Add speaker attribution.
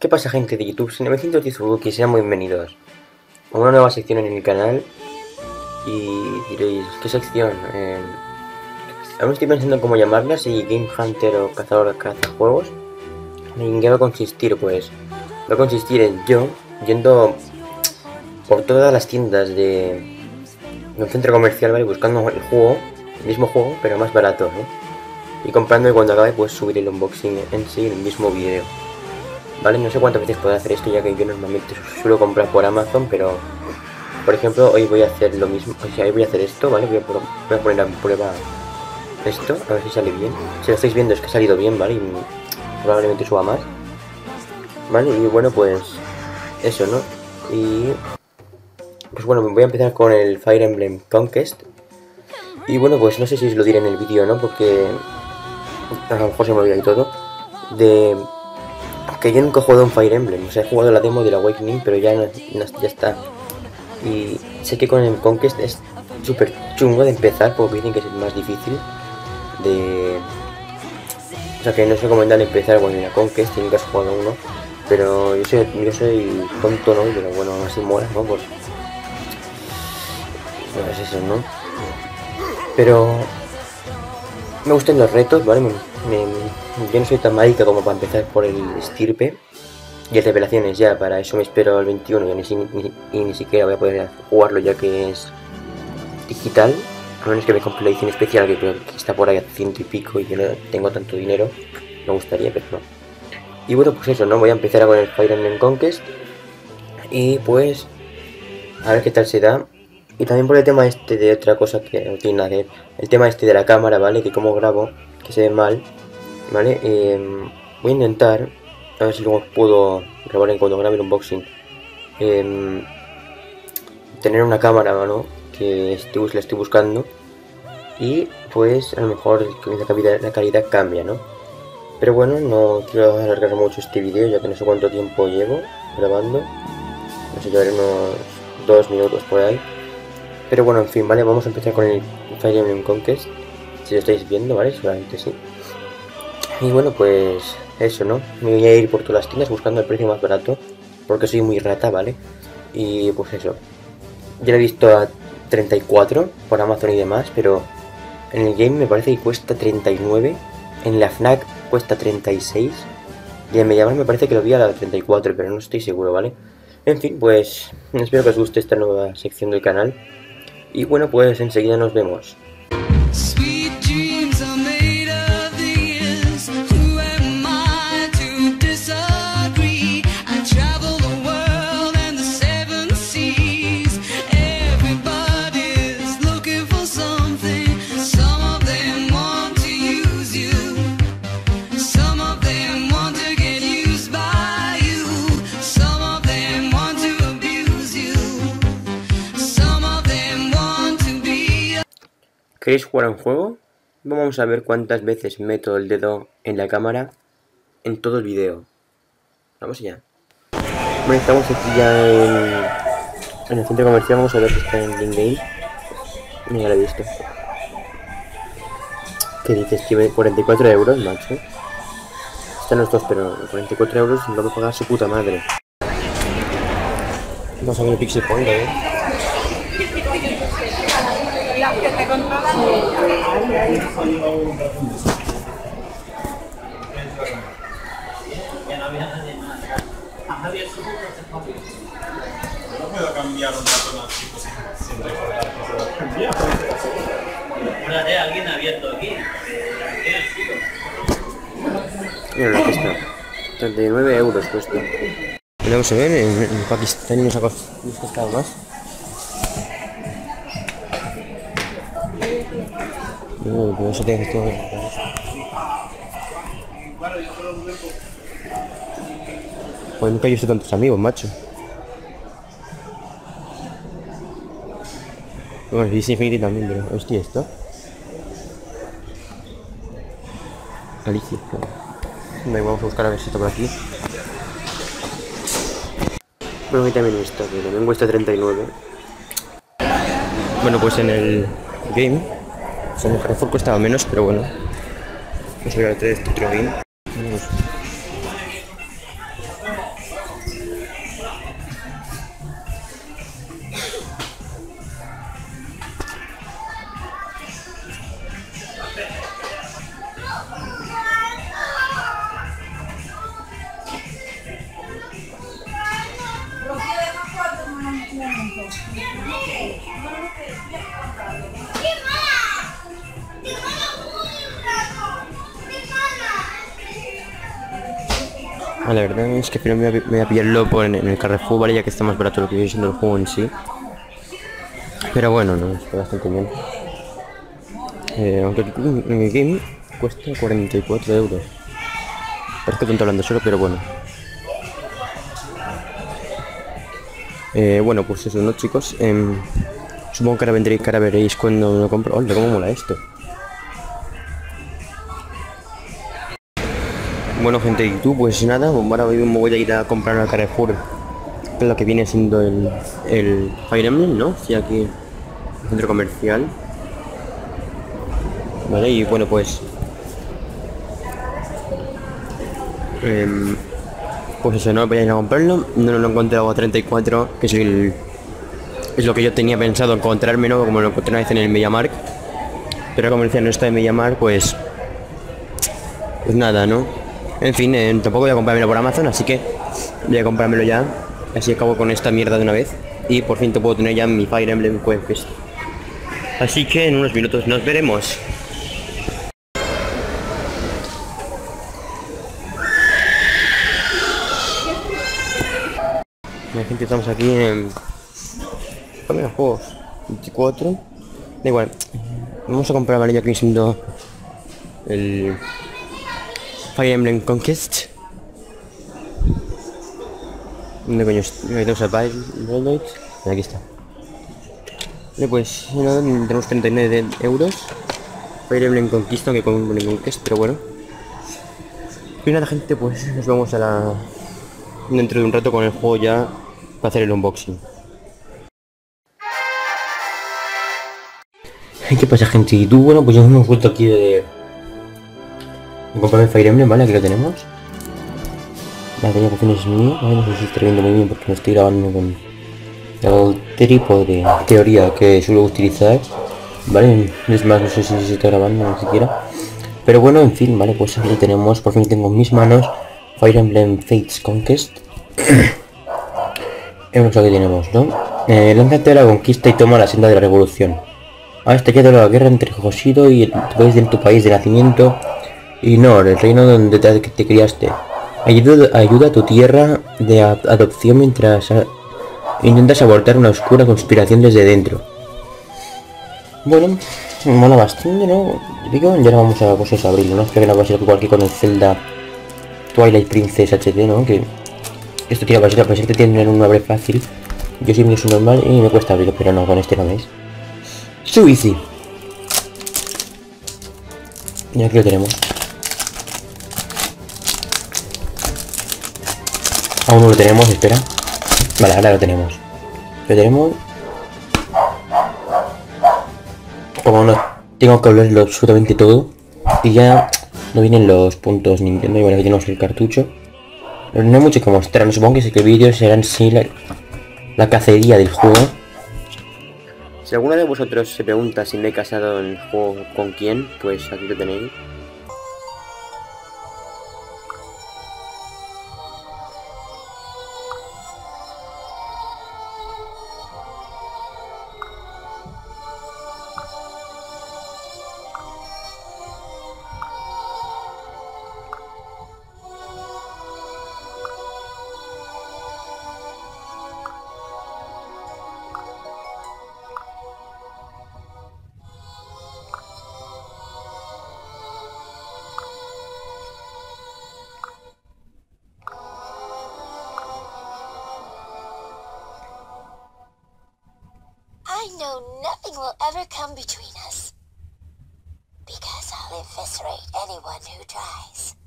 Speaker 1: ¿Qué pasa gente de YouTube? Soy 910 y sean bienvenidos a una nueva sección en el canal Y diréis, ¿qué sección? Eh, aún estoy pensando en cómo llamarla, si Game Hunter o Cazador de Cazajuegos ¿En qué va a consistir? Pues va a consistir en yo yendo por todas las tiendas de, un centro comercial, ¿vale? Buscando el juego, el mismo juego, pero más barato, ¿no? Y comprando y cuando acabe pues subir el unboxing en sí el mismo video. ¿Vale? No sé cuántas veces puedo hacer esto ya que yo normalmente suelo comprar por Amazon, pero... Por ejemplo, hoy voy a hacer lo mismo, o sea, hoy voy a hacer esto, ¿vale? Voy a, poner a prueba esto, a ver si sale bien. Si lo estáis viendo es que ha salido bien, ¿vale? Y probablemente suba más. ¿Vale? Y bueno, pues eso, ¿no? Y... Pues bueno, voy a empezar con el Fire Emblem Conquest. Y bueno, pues no sé si os lo diré en el vídeo, ¿no? Porque a lo mejor se me olvida y todo. De que yo nunca he jugado en Fire Emblem. O sea, he jugado la demo del Awakening, pero ya, ya está. Y sé que con el Conquest es súper chungo de empezar, porque dicen que es el más difícil. De... O sea, que no se recomiendan empezar con la Conquest si nunca has jugado uno. Pero yo soy, yo soy tonto, ¿no? Pero bueno, así mola, ¿no? Pues... Pues eso, ¿no? Pero... Me gustan los retos, ¿vale? yo no soy tan marica como para empezar por el estirpe. Y el revelaciones ya, para eso me espero al 21 y ni, siquiera voy a poder jugarlo ya que es digital. A menos que me compre la edición especial que creo que está por ahí a ciento y pico y yo no tengo tanto dinero. Me gustaría, pero no. Y bueno, pues eso, ¿no? Voy a empezar con el Fire Emblem Conquest. Y pues... A ver qué tal se da. Y también por el tema este de otra cosa que no tiene nada que. El tema este de la cámara, ¿vale? Que como grabo, que se ve mal. ¿Vale? Em, voy a intentar, a ver si luego puedo grabar en cuando grabe el unboxing, em, tener una cámara, ¿no? Que estoy, la estoy buscando y pues a lo mejor la calidad, la calidad cambia, ¿no? Pero bueno, no quiero alargar mucho este vídeo ya que no sé cuánto tiempo llevo grabando. No sé, llevaré unos dos minutos por ahí. Pero bueno, en fin, ¿vale? Vamos a empezar con el Fire Emblem Conquest. Si lo estáis viendo, ¿vale? Seguramente sí. Y bueno, pues eso, ¿no? Me voy a ir por todas las tiendas buscando el precio más barato, porque soy muy rata, ¿vale? Y pues eso. Ya lo he visto a 34 por Amazon y demás, pero en el game me parece que cuesta 39, en la FNAC cuesta 36, y en Mediamar me parece que lo vi a la 34, pero no estoy seguro, ¿vale? En fin, pues espero que os guste esta nueva sección del canal. Y bueno, pues enseguida nos vemos. ¿Queréis jugar a un juego? Vamos a ver cuántas veces meto el dedo en la cámara en todo el video. Vamos allá. Bueno, estamos aquí ya en, el centro comercial. Vamos a ver si está en Link Game. Mira, lo he visto. ¿Qué dices? Que 44 euros, macho. Están los dos, pero 44 euros no me pagar su puta madre. Vamos a ver el Pixel Point, ¿eh? las que te controlan.
Speaker 2: No puedo cambiar un ratón así pues, sin recordar que se lo cambiado.
Speaker 3: Espérate, alguien abierto aquí.
Speaker 1: Mira lo que está. 39 euros cuesta. Vamos a ver, en, en Pakistán nos ha costado más. No, pero eso tiene que estar. Pues nunca he visto tantos amigos, macho. Bueno, dice Infinity también, pero hostia, esto. Alicia. Venga, vamos a buscar a ver si está por aquí. Bueno, aquí también está, que también cuesta 39. Bueno, pues en el Game. O sea, en Carrefour costaba menos, pero bueno. Vamos No sabía que este otro game. Vamos. Gracias. Ah, la verdad es que final me voy a, pillarlo por en, en el Carrefour, ¿vale? Ya que está más barato lo que viene siendo el juego en sí. Pero bueno, no, está bastante bien. Eh, aunque en el game cuesta 44 euros. Parece tonto hablando solo, pero bueno. Eh, bueno, pues eso, ¿no, chicos? Em, supongo que ahora vendréis, que ahora veréis cuando lo compro. ¡Hola, cómo mola esto! Bueno, gente, y tú, pues nada, ahora mismo voy a ir a comprar al Carrefour, que es lo que viene siendo el, el Fire Emblem, ¿no? Sí, aquí, centro comercial. Vale, y bueno, pues... em, pues eso, no voy a ir a comprarlo, no lo he encontrado a 34, que es el... Es lo que yo tenía pensado encontrarme, ¿no? Como lo encontré una en el MediaMark. Pero como decía, no está en MediaMark, pues... Pues nada, ¿no? En fin, eh, tampoco voy a comprármelo por Amazon, así que voy a comprármelo ya. Así acabo con esta mierda de una vez. Y por fin te puedo tener ya mi Fire Emblem Quest. Así que en unos minutos nos veremos. La gente estamos aquí en Cámara de juegos 24 da igual vamos a comprar ya que siendo el Fire Emblem Conquest ¿dónde coño? Tenemos al Baldroid aquí está vale pues tenemos 39 de euros Fire Emblem Conquista que con Conquest pero bueno y nada gente pues nos vemos a la dentro de un rato con el juego ya para hacer el unboxing. ¿Qué pasa gente? Y tú, bueno, pues ya hemos vuelto aquí de... comprarme Fire Emblem, ¿vale? Aquí lo tenemos. La que es ¿vale? No sé estoy viendo muy bien porque lo estoy grabando con el trípode de teoría que suelo utilizar. ¿Vale? Es más, no sé si se está grabando, ni siquiera. Pero bueno, en fin, ¿vale? Pues aquí lo tenemos, por fin tengo en mis manos Fire Emblem Fates Conquest. es lo que tenemos, ¿no? Eh, lánzate a la conquista y toma la senda de la revolución. Ha estallado la guerra entre Hoshido y el país de tu país de nacimiento y Nor, el reino donde te, te criaste. Ayuda, a tu tierra de adopción mientras intentas abortar una oscura conspiración desde dentro. Bueno, mola bastante, ¿no? Digo, y ahora vamos a, pues, a abrirlo, ¿no? Espero que no va a ser igual que con el Zelda Twilight Princess HD, ¿no? Que esto tiene a ser que tiene un abre fácil. Yo soy muy normal y me cuesta abrirlo, pero no, con este no veis. Su easy. Y aquí lo tenemos. Aún no lo tenemos, espera. Vale, ahora lo tenemos. Lo tenemos. Como no tengo que hablarlo absolutamente todo. Y ya no vienen los puntos Nintendo. Y bueno, aquí tenemos el cartucho. Pero no hay mucho que mostrar. Supongo que este vídeo será en sí la, la cacería del juego. Si alguno de vosotros se pregunta si me he casado en el juego con quién, pues aquí lo tenéis.
Speaker 4: Nothing will ever come between us. Because I'll eviscerate anyone who tries.